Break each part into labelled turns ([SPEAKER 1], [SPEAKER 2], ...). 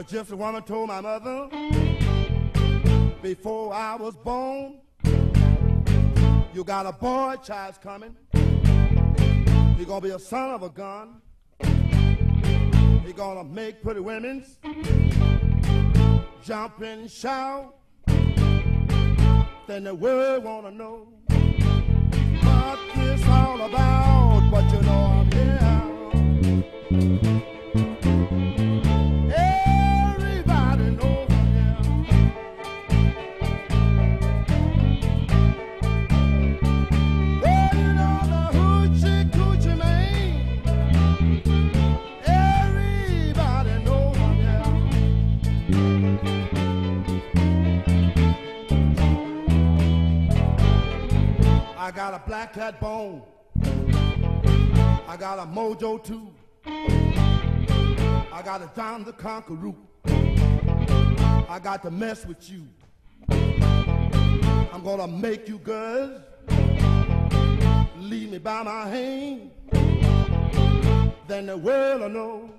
[SPEAKER 1] The a woman told my mother before I was born, you got a boy child's coming. He gonna be a son of a gun. He gonna make pretty women jump and shout. Then the world wanna know what this all about. I got a black cat bone. I got a mojo too. I got a John the Conqueror. I got to mess with you. I'm gonna make you girls leave me by my hand. Then the world will know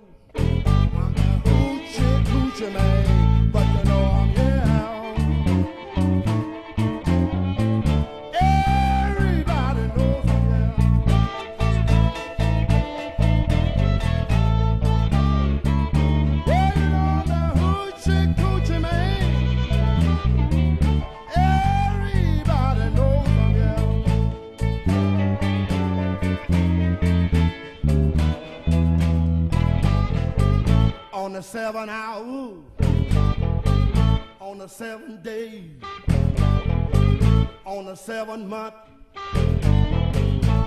[SPEAKER 1] On the seven hour, on the seven days, on the seven month,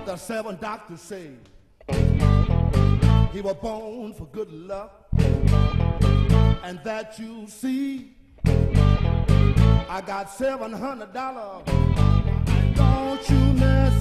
[SPEAKER 1] the seven doctors say he was born for good luck, and that you see, I got seven hundred dollars. Don't you mess